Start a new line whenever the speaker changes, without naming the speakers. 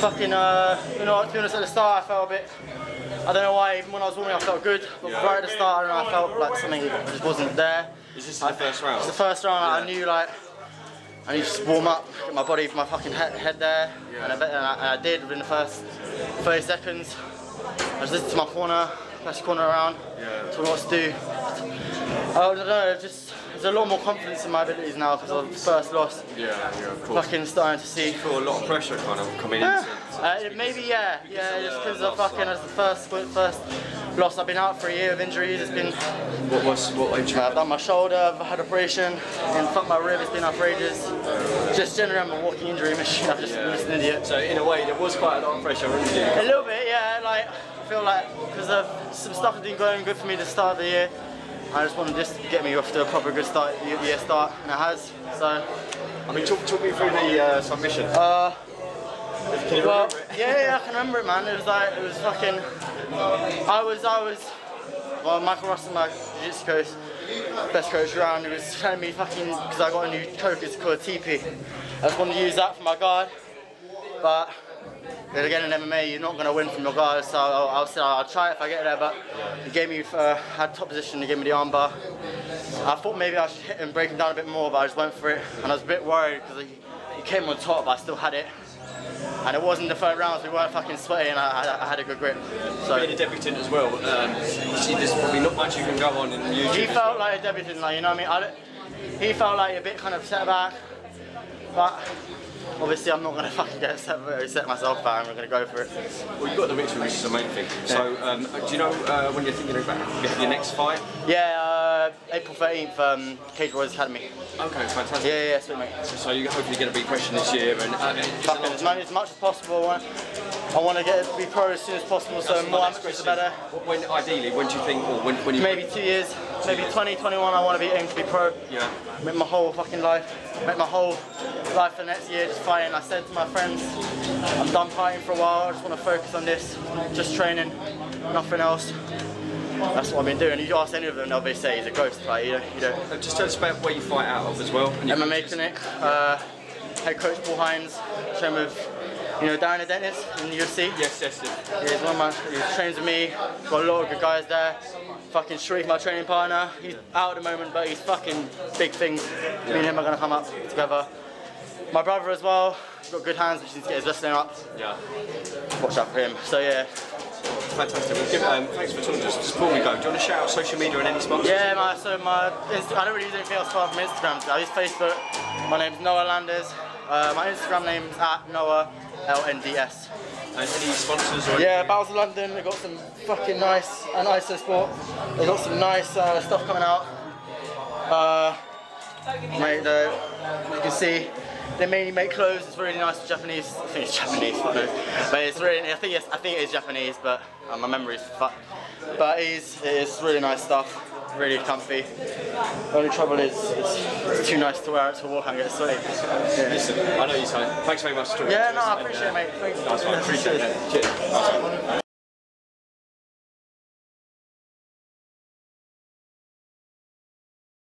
fucking, uh, you know, to be honest, at the start I felt a bit, I don't know why, even when I was warming up I felt good, but
Yeah.
right at the start I don't know, I felt like something just wasn't there.
Is this the first round?
It's the first round, I knew like, I need to just warm up, get my body, my fucking head, head there,
Yeah.
and, I, bet- and, I, and I did within the first 30 seconds. I just listened to my corner, best corner around,
Yeah.
told what to do. I don't know, just, there's a lot more confidence in my abilities now because of the first loss.
Yeah, yeah, of course.
Fucking starting to see.
feel a lot of pressure kind of coming
Yeah.
into
Uh, maybe yeah, yeah, just because of fucking as the first first loss. I've been out for a year of injuries. It's been
What was what injury?
I've done my shoulder, I've had operation, and fuck my rib. It's been out for ages. Just generally, I'm a walking injury machine. I'm just, just an idiot.
So in a way, there was quite a lot of pressure on you.
A little bit, yeah. Like I feel like because of some stuff has been going good for me at the start of the year. I just want to just get me off to a proper good start, year year start, and it has. So.
I mean, talk, talk me through the uh, submission.
Uh,
Can you
well,
remember it?
yeah, yeah, I can remember it, man. It was like, it was fucking. I was, I was. Well, Michael Russell, my jiu-jitsu coach, best coach around, he was telling me fucking because I got a new coke, it's called a TP. I just wanted to use that for my guard, but then again in MMA, you're not gonna win from your guard, so I'll, I'll say I'll try it if I get there. But he gave me, uh, had top position, he gave me the armbar. I thought maybe I should hit him, break him down a bit more, but I just went for it, and I was a bit worried because he, he came on top, but I still had it. And it wasn't the third round, so we weren't fucking sweaty, and I, I, I had a good grip. So
Being a debutant as well, um, you see, there's probably not much you can go on in YouTube.
he felt like a debutant, like you know what I mean. I he felt like a bit kind of set back, but obviously I'm not gonna fucking get set, set myself back. I'm gonna go for it.
Well, you've got the victory, which is the main thing. So, um, do you know uh, when you're thinking about your next fight?
Yeah, uh, April 13th, um, Cage Warriors Academy.
Okay, fantastic.
Yeah, yeah, sweet mate.
So you're hopefully going to be questioned this year, and uh,
Fucking as much, as much as possible. I want, I want to get be pro as soon as possible, so more amateurs the better.
When ideally, when do you think, or when, when you
Maybe two years, maybe 20, 21. I want to be aim to be pro.
Yeah.
Make my whole fucking life, make my whole life for the next year just fighting. I said to my friends, I'm done fighting for a while. I just want to focus on this, just training, nothing else. That's what I've been doing. You ask any of them, they'll be say he's a ghost fighter. You know, you know.
Just tell us about where you fight out of as well. and
MMA clinic, uh, head coach Paul Hines, trained with, you know, Darren the dentist in the UFC.
Yes, yes, yes.
Yeah, he's one of my, he trains with me. Got a lot of good guys there. Fucking Sharif, my training partner. He's out at the moment, but he's fucking big things. Me and him are gonna come up together. My brother as well. He's got good hands, which needs to get his wrestling up.
Yeah.
Watch out for him. So yeah,
Fantastic. Well, give, um, thanks for talking to us. Just before we go, do you want to shout out social media and any sponsors?
yeah. My so my Insta- I don't really use anything else apart from Instagram. I use Facebook. My name's Noah Landes. Uh, my Instagram name's at Noah LNDS.
And any sponsors or
Yeah? Battles of London, They've got some fucking nice, and ISO Sport, They've got some nice uh, stuff coming out. Uh, mate, you can see they mainly make clothes. It's really nice Japanese. I think it's Japanese, but it's really. I think it's. I think it is Japanese, but uh, my memory's fuck. But it is. It is really nice stuff. Really comfy. The only trouble is it's, it's too nice to wear it to walk and get sweaty. Yeah.
Listen, I know you say. Thanks very much
Yeah, no. I
and,
appreciate it, mate. Thanks.
Nice one. Appreciate that. Cheers.